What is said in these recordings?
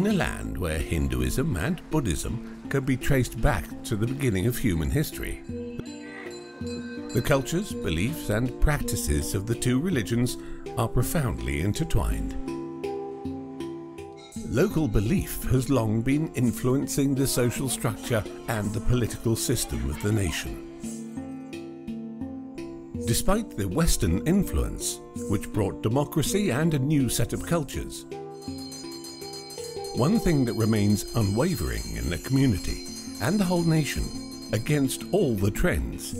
In a land where Hinduism and Buddhism can be traced back to the beginning of human history, the cultures, beliefs, and practices of the two religions are profoundly intertwined. Local belief has long been influencing the social structure and the political system of the nation. Despite the Western influence, which brought democracy and a new set of cultures, one thing that remains unwavering in the community and the whole nation against all the trends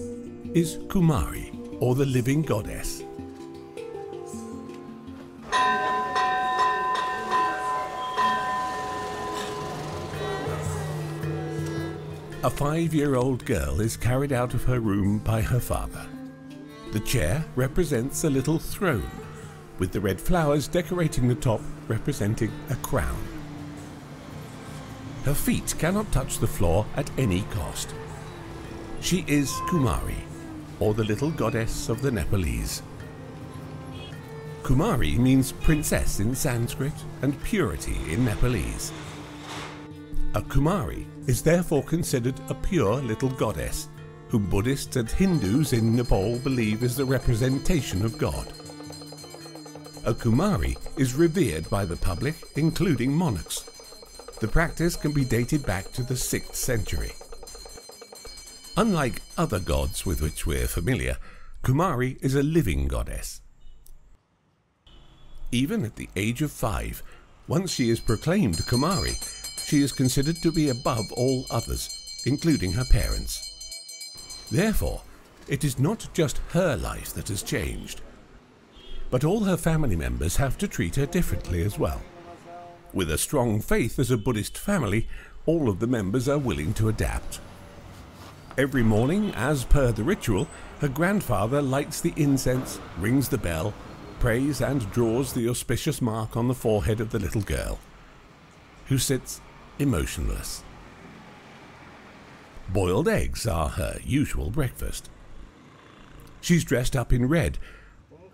is Kumari, or the living goddess. A five-year-old girl is carried out of her room by her father. The chair represents a little throne, with the red flowers decorating the top representing a crown. Her feet cannot touch the floor at any cost. She is Kumari, or the little goddess of the Nepalese. Kumari means princess in Sanskrit and purity in Nepalese. A Kumari is therefore considered a pure little goddess, whom Buddhists and Hindus in Nepal believe is the representation of God. A Kumari is revered by the public, including monarchs. The practice can be dated back to the 6th century. Unlike other gods with which we're familiar, Kumari is a living goddess. Even at the age of five, once she is proclaimed Kumari, she is considered to be above all others, including her parents. Therefore, it is not just her life that has changed, but all her family members have to treat her differently as well. With a strong faith as a Buddhist family, all of the members are willing to adapt. Every morning, as per the ritual, her grandfather lights the incense, rings the bell, prays and draws the auspicious mark on the forehead of the little girl, who sits emotionless. Boiled eggs are her usual breakfast. She's dressed up in red,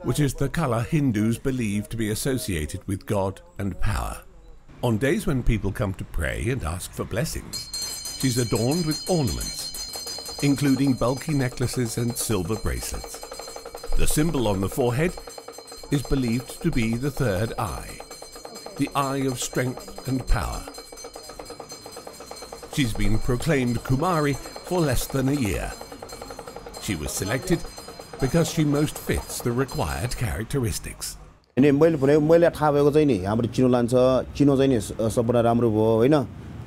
which is the colour Hindus believe to be associated with God and power. On days when people come to pray and ask for blessings, she's adorned with ornaments including bulky necklaces and silver bracelets. The symbol on the forehead is believed to be the third eye, the eye of strength and power. She's been proclaimed Kumari for less than a year. She was selected because she most fits the required characteristics. अनि मैले भने मैले थाहा भएको चाहिँ नि हाम्रो चिनो लान्छ चिनो चाहिँ नि सबभन्दा राम्रो भयो होइन?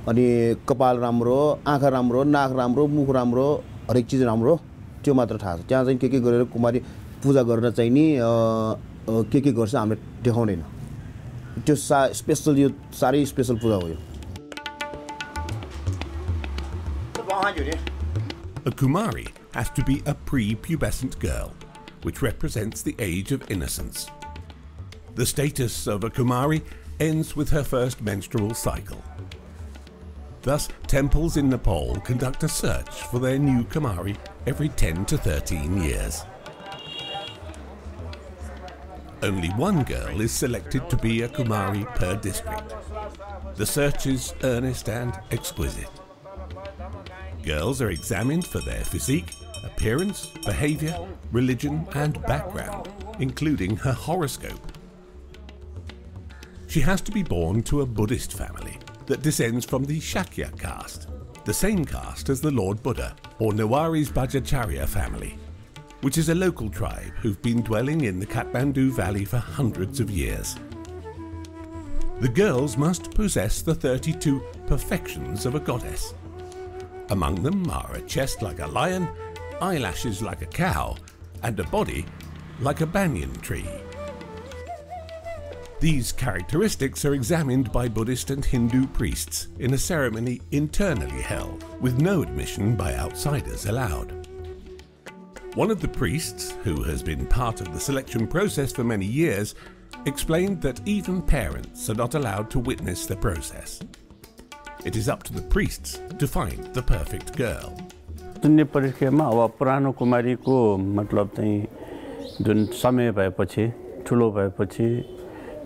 अनि कपाल राम्रो आँखा राम्रो नाक राम्रो मुख राम्रो हरेक चिज राम्रो त्यो मात्र थाहा छ। त्यहाँ चाहिँ के के गरेर कुमारी पूजा गरेर चाहिँ नि के के गर्छ हामीले देखाउँदैन त्यो सा स्पेसल यो साह्रै स्पेसल पूजा हो यो। A Kumari has to be a pre-pubescent girl, which represents the age of innocence. The status of a Kumari ends with her first menstrual cycle. Thus, temples in Nepal conduct a search for their new Kumari every 10 to 13 years. Only one girl is selected to be a Kumari per district. The search is earnest and exquisite. Girls are examined for their physique, appearance, behaviour, religion and background, including her horoscope. She has to be born to a Buddhist family that descends from the Shakya caste, the same caste as the Lord Buddha, or Newari's Bajracharya family, which is a local tribe who've been dwelling in the Kathmandu Valley for hundreds of years. The girls must possess the 32 perfections of a goddess. Among them are a chest like a lion, eyelashes like a cow, and a body like a banyan tree. These characteristics are examined by Buddhist and Hindu priests in a ceremony internally held, with no admission by outsiders allowed. One of the priests, who has been part of the selection process for many years, explained that even parents are not allowed to witness the process. It is up to the priests to find the perfect girl. सुन्ने परिक्रियामा अब पुरानो कुमारीको मतलब चाहिँ जुन समय भएपछि ठुलो भएपछि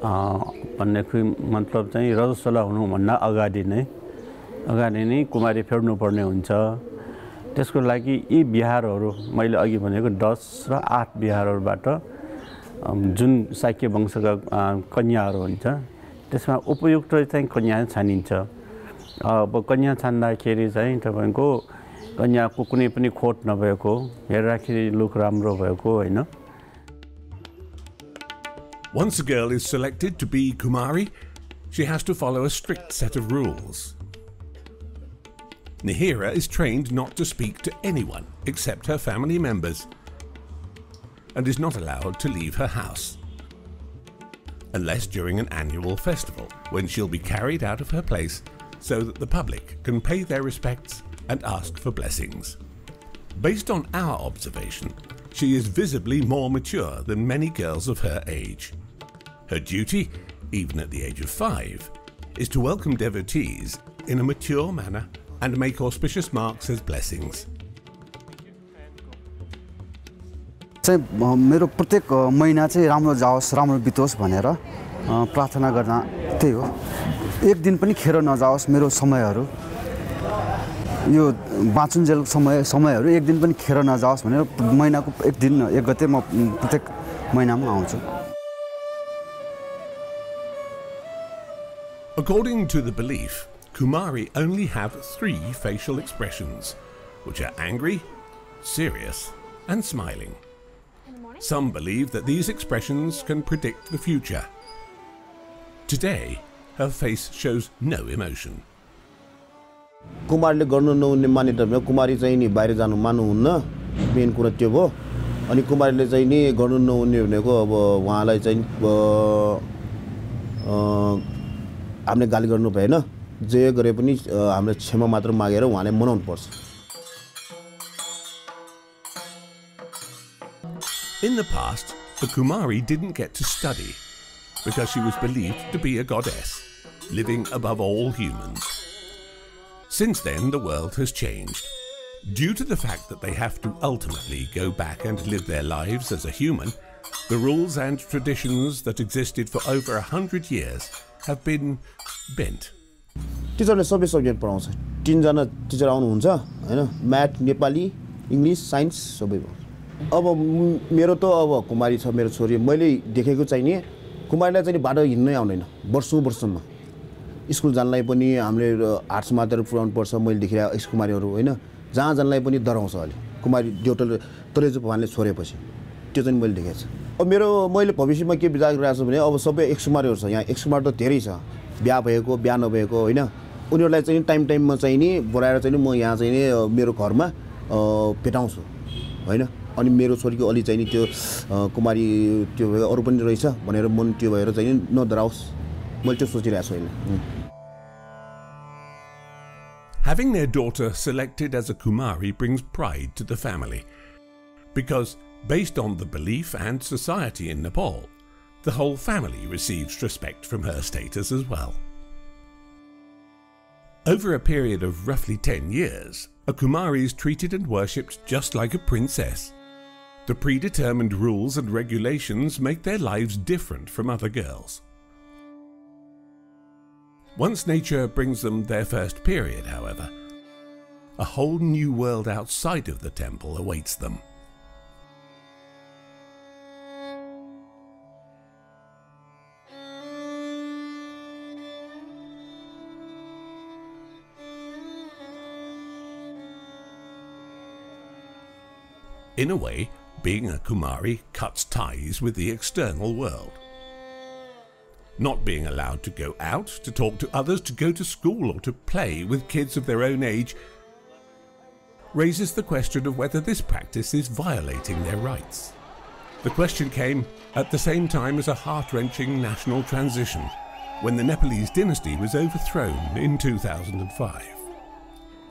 भन्नेको मतलब चाहिँ रजस्वला हुनुभन्दा अगाडि नै अगाडि नै कुमारी फेर्नुपर्ने हुन्छ। त्यसको लागि यी बिहारहरू मैले अघि भनेको दस र आठ बिहारहरूबाट जुन साक्य वंशका कन्याहरू हुन्छ त्यसमा उपयुक्त चाहिँ कन्या छानिन्छ। अब कन्या छान्दाखेरि चाहिँ तपाईँको कन्याको कुनै पनि खोट नभएको हेर्दाखेरि लुक राम्रो भएको होइन। Once a girl is selected to be Kumari, she has to follow a strict set of rules. Nihira is trained not to speak to anyone except her family members and is not allowed to leave her house. Unless during an annual festival, when she'll be carried out of her place so that the public can pay their respects and ask for blessings. Based on our observation, she is visibly more mature than many girls of her age. Her duty, even at the age of five, is to welcome devotees in a mature manner and make auspicious marks as blessings. चाहिँ मेरो प्रत्येक महिना चाहिँ राम्रो जाओस् राम्रो बितोस् भनेर प्रार्थना गर्दा त्यही हो एक दिन पनि खेर नजाओस् मेरो समयहरू यो बाँचुन्जेल समय समयहरू एक दिन पनि खेर नजाओस् भनेर महिनाको एक दिन एक गते म प्रत्येक महिनामा आउँछु According to the belief, Kumari only have three facial expressions, which are angry, serious, and smiling. Some believe that these expressions can predict the future. Today, her face shows no emotion. कुमारले गर्नु नहुने मान्यता भयो कुमारी चाहिँ नि बाहिर जानु मान्नुहुन्न main कुरा त्यो भयो अनि कुमारीले चाहिँ नि गर्नु नहुने भनेको अब उहाँलाई चाहिँ हामीले गाली गर्नु भएन जे गरे पनि हामीले क्षमा मात्र मागेर उहाँले मनाउनु पर्छ In the past, the Kumari didn't get to study because she was believed to be a goddess, living above all humans. Since then, the world has changed. Due to the fact that they have to ultimately go back and live their lives as a human, the rules and traditions that existed for over a hundred years have been bent. टिचरले सबै subject पढाउँछ। तिनजना Stitcher आउनुहुन्छ होइन? Math Nepali English signs सबै अब मेरो त अब कुमारी छ मेरो छोरी। मैले देखेको चाहिँ नि कुमारीलाई चाहिँ बाटो हिँड्नै आउँदैन वर्षौँ वर्षसम्म। स्कुल जानलाई पनि हामीले आर्ट्स मात्र पुऱ्याउनु पर्छ मैले देखिरहेको एक्स कुमारीहरू होइन? जहाँ जानलाई पनि डराउँछ अहिले। कुमारी देउटल तलेजु भगवान्ले छोडेपछि। त्यो चाहिँ मैले देखेको छु। अब मेरो मैले भविष्यमा के विचार गरिरहेको छु भने अब सबै एक्स कुमारीहरू छ। यहाँ एक्स कुमार त धेरै छ। बिहा भएको बिहा नभएको होइन? उनीहरूलाई चाहिँ टाइम टाइममा चाहिँ नि बोलाएर चाहिँ म यहाँ चाहिँ नि मेरो घरमा भेटाउँछु होइन? अनि मेरो छोरीको अलि चाहिँ नि त्यो कुमारी त्यो अरू पनि रहेछ भनेर मन त्यो भएर चाहिँ नि नडराओस् मैले त्यो सोचिरहेको छु अहिले Having their daughter selected as a Kumari brings pride to the family because, based on the belief and society in Nepal, the whole family receives respect from her status as well. Over a period of roughly 10 years, a Kumari is treated and worshipped just like a princess. The predetermined rules and regulations make their lives different from other girls. Once nature brings them their first period, however, a whole new world outside of the temple awaits them. In a way, being a Kumari cuts ties with the external world. Not being allowed to go out, to talk to others, to go to school, or to play with kids of their own age raises the question of whether this practice is violating their rights. The question came at the same time as a heart wrenching national transition when the Nepalese dynasty was overthrown in 2005.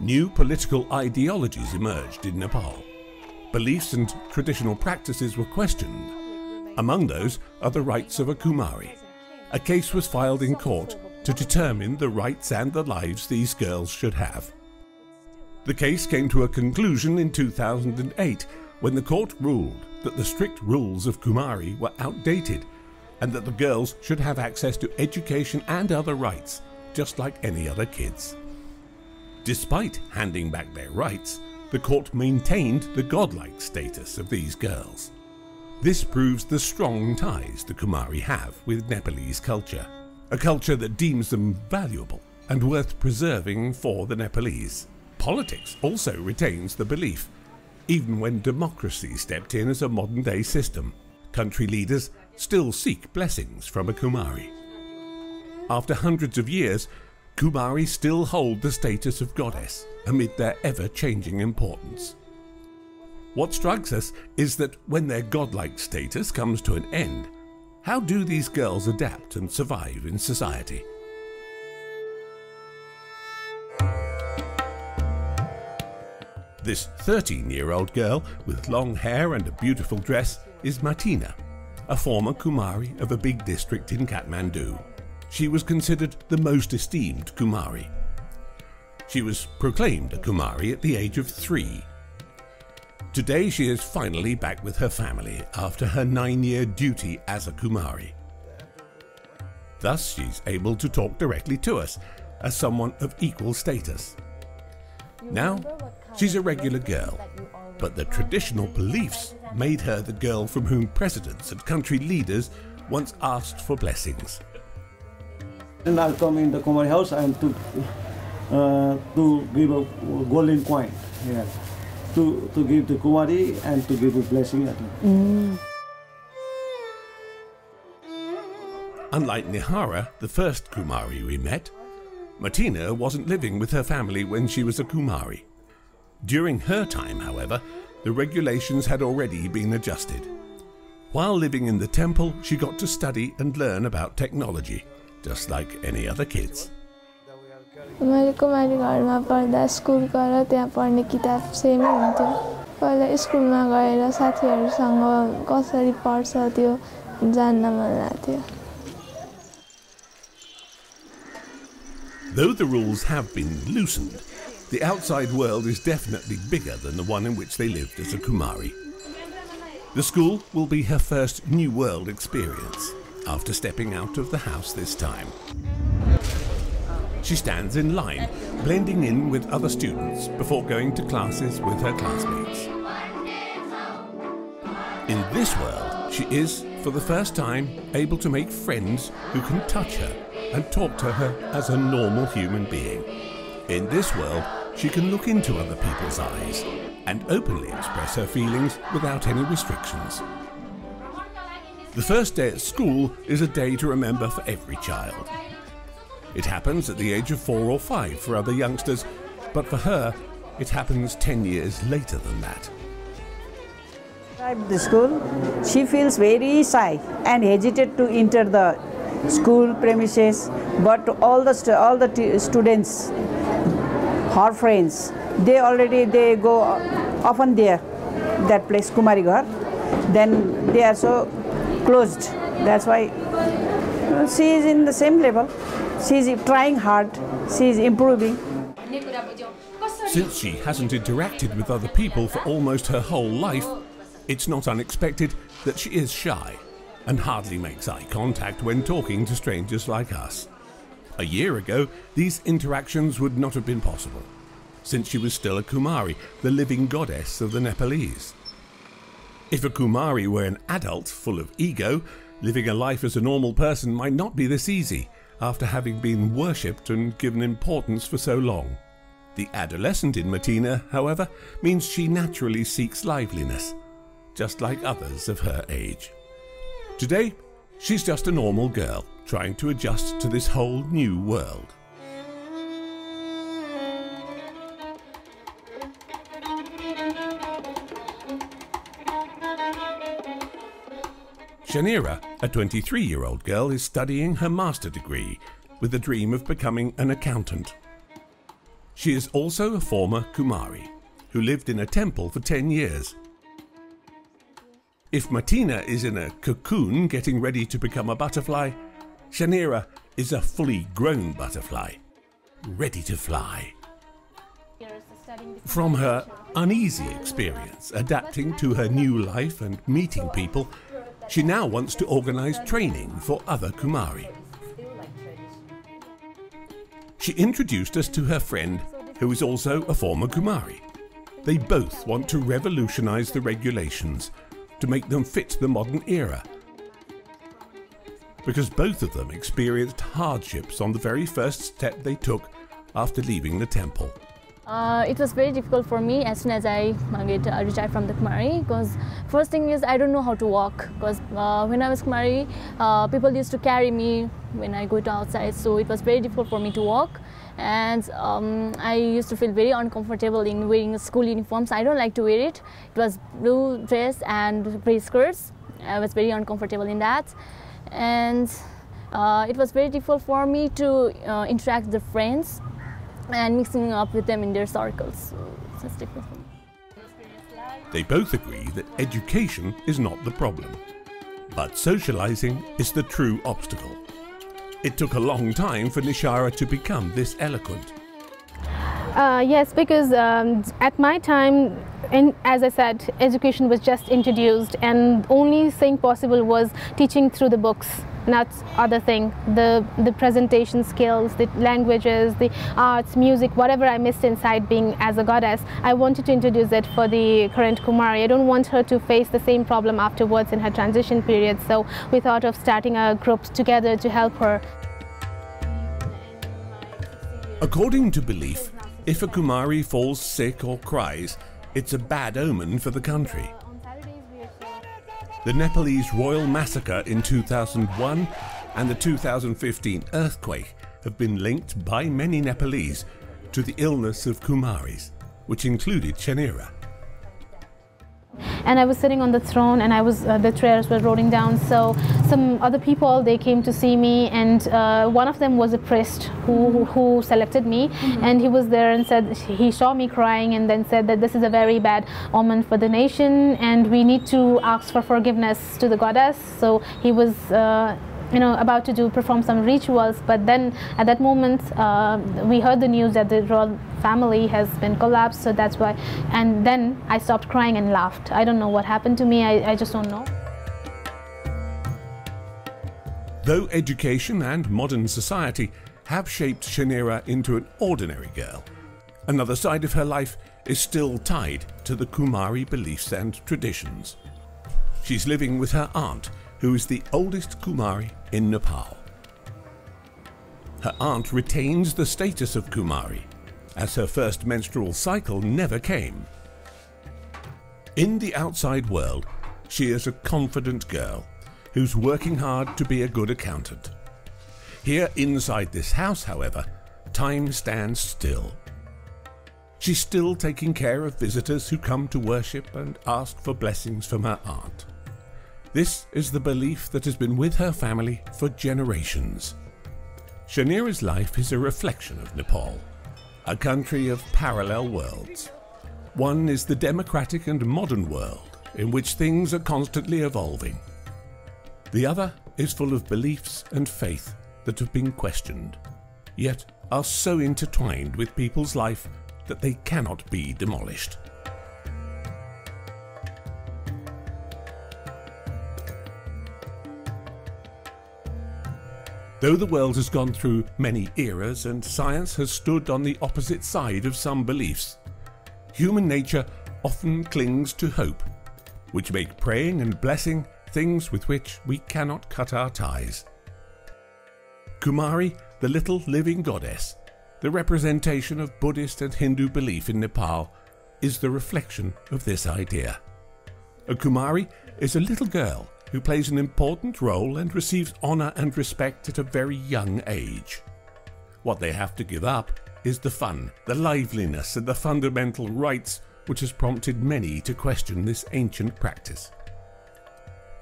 New political ideologies emerged in Nepal beliefs and traditional practices were questioned. Among those are the rights of a Kumari. A case was filed in court to determine the rights and the lives these girls should have. The case came to a conclusion in 2008 when the court ruled that the strict rules of Kumari were outdated and that the girls should have access to education and other rights, just like any other kids. Despite handing back their rights, the court maintained the godlike status of these girls. This proves the strong ties the Kumari have with Nepalese culture, a culture that deems them valuable and worth preserving for the Nepalese. Politics also retains the belief, even when democracy stepped in as a modern day system. Country leaders still seek blessings from a Kumari. After hundreds of years, Kumari still hold the status of goddess amid their ever changing importance. What strikes us is that when their godlike status comes to an end, how do these girls adapt and survive in society? This 13 year old girl with long hair and a beautiful dress is Matina, a former Kumari of a big district in Kathmandu. She was considered the most esteemed Kumari. She was proclaimed a Kumari at the age of three. Today she is finally back with her family after her nine year duty as a Kumari. Thus, she's able to talk directly to us as someone of equal status. Now, she's a regular girl, but the traditional beliefs made her the girl from whom presidents and country leaders once asked for blessings. And I'll come in the Kumari house and to uh, to give a golden coin here to to give the Kumari and to give a blessing at him. Unlike Nihira, the first Kumari we met, Matina wasn't living with her family when she was a Kumari. During her time, however, the regulations had already been adjusted. While living in the temple, she got to study and learn about technology, just like any other kids. मैले कुमारी घरमा पढ्दा school गएर त्यहाँ पढ्ने किताब सेमै हुन्थ्यो पहिला स्कुलमा गएर साथीहरूसँग कसरी पढ्छ त्यो जान्न मन लाग्थ्यो Though the rules have been loosened, the outside world is definitely bigger than the one in which they lived as a Kumari. The school will be her first new world experience after stepping out of the house this time. She stands in line, blending in with other students before going to classes with her classmates. In this world, she is, for the first time, able to make friends who can touch her and talk to her as a normal human being. In this world, she can look into other people's eyes and openly express her feelings without any restrictions. The first day at school is a day to remember for every child. It happens at the age of four or five for other youngsters, but for her, it happens 10 years later than that. arrived the school, she feels very shy and hesitate to enter the school premises. But all the all the students, her friends, they already they go often there, that place Kumari Ghar. Then they are so closed. That's why she is in the same level. She is trying hard. She is improving. Since she hasn't interacted with other people for almost her whole life, it's not unexpected that she is shy and hardly makes eye contact when talking to strangers like us. A year ago, these interactions would not have been possible, since she was still a Kumari, the living goddess of the Nepalese. If a Kumari were an adult full of ego, living a life as a normal person might not be this easy after having been worshipped and given importance for so long. The adolescent in Matina, however, means she naturally seeks liveliness, just like others of her age. Today, she's just a normal girl trying to adjust to this whole new world. Shanira, a 23 year old girl, is studying her master degree with the dream of becoming an accountant. She is also a former Kumari who lived in a temple for 10 years. If Matina is in a cocoon getting ready to become a butterfly, Shanira is a fully grown butterfly, ready to fly. From her uneasy experience adapting to her new life and meeting people, She now wants to organise training for other Kumari. She introduced us to her friend, who is also a former Kumari. They both want to revolutionise the regulations to make them fit the modern era. Because both of them experienced hardships on the very first step they took after leaving the temple. Uh, it was very difficult for me as soon as I uh, get uh, retired from the Kumari because first thing is I don't know how to walk because uh, when I was Kumari uh, people used to carry me when I go to outside so it was very difficult for me to walk and um, I used to feel very uncomfortable in wearing school uniforms. I don't like to wear it. It was blue dress and gray skirts. I was very uncomfortable in that and uh, it was very difficult for me to interact with the friends and mixing up with them in their circles. So different. They both agree that education is not the problem, but socializing is the true obstacle. It took a long time for Nishara to become this eloquent. Uh, yes, because um, at my time, in, as I said, education was just introduced, and only thing possible was teaching through the books not other thing. The the presentation skills the languages the arts music whatever i missed inside being as a goddess i wanted to introduce it for the current kumari. I don't want her to face the same problem afterwards in her transition period. So we thought of starting a group together to help her. According to belief if a kumari falls sick or cries it's a bad omen for the country. The Nepalese royal massacre in 2001 and the 2015 earthquake have been linked by many Nepalese to the illness of Kumaris, which included Shanira and I was sitting on the throne and I was uh, the chairs were rolling down. So some other people they came to see me and uh, one of them was a priest who, who selected me. Mm-hmm. and he was there and said he saw me crying and then said that this is a very bad omen for the nation and we need to ask for forgiveness to the goddess. So he was uh, you know about to do perform some rituals but then at that moment uh, we heard the news that the royal family has been collapsed so that's why and then I stopped crying and laughed I don't know what happened to me I, I just don't know Though education and modern society have shaped Shanira into an ordinary girl, another side of her life is still tied to the Kumari beliefs and traditions. She's living with her aunt, who is the oldest Kumari in Nepal. Her aunt retains the status of Kumari, as her first menstrual cycle never came. In the outside world, she is a confident girl who's working hard to be a good accountant. Here inside this house, however, time stands still. She's still taking care of visitors who come to worship and ask for blessings from her aunt. This is the belief that has been with her family for generations. Shanira's life is a reflection of Nepal, a country of parallel worlds. One is the democratic and modern world, in which things are constantly evolving. The other is full of beliefs and faith that have been questioned, yet are so intertwined with people's life that they cannot be demolished. Though the world has gone through many eras and science has stood on the opposite side of some beliefs, human nature often clings to hope, which make praying and blessing things with which we cannot cut our ties. Kumari, the little living goddess, the representation of Buddhist and Hindu belief in Nepal, is the reflection of this idea. A Kumari is a little girl who plays an important role and receives honour and respect at a very young age. What they have to give up is the fun, the liveliness, and the fundamental rights which has prompted many to question this ancient practice.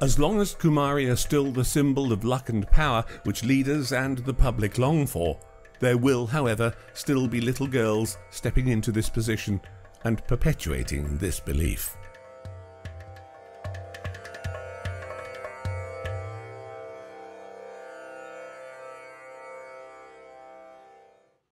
As long as Kumari are still the symbol of luck and power which leaders and the public long for, there will, however, still be little girls stepping into this position and perpetuating this belief.